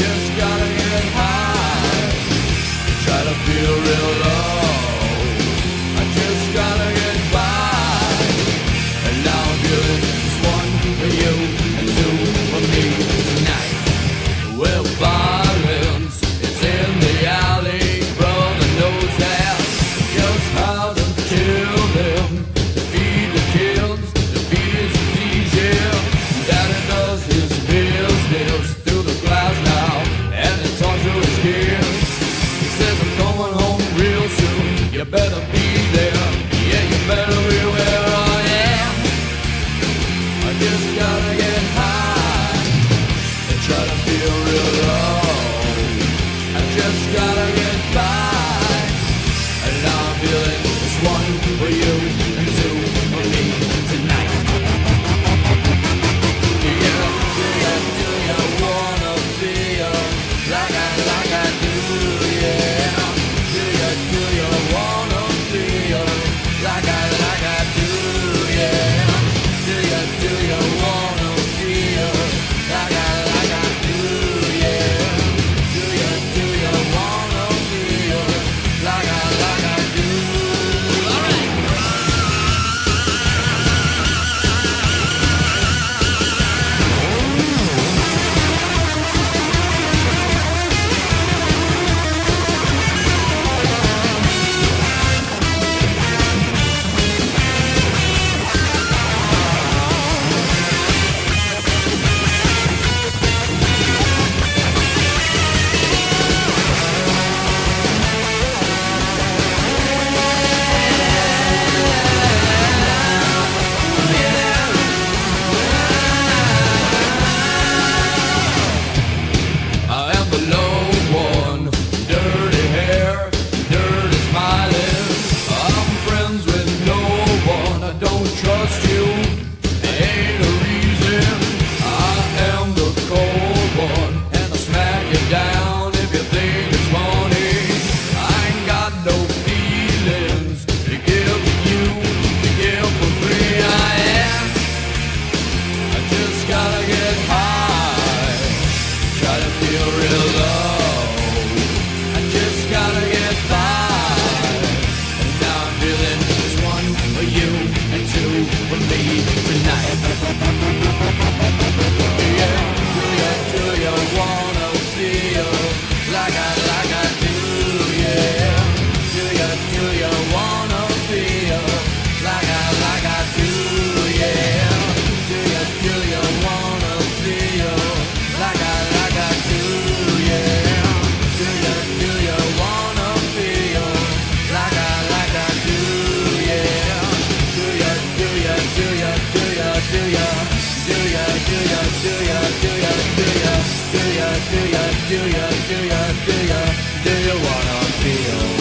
just gotta get high. just gotta get by. gotta feel do ya, do ya, do ya, do ya, do ya wanna feel?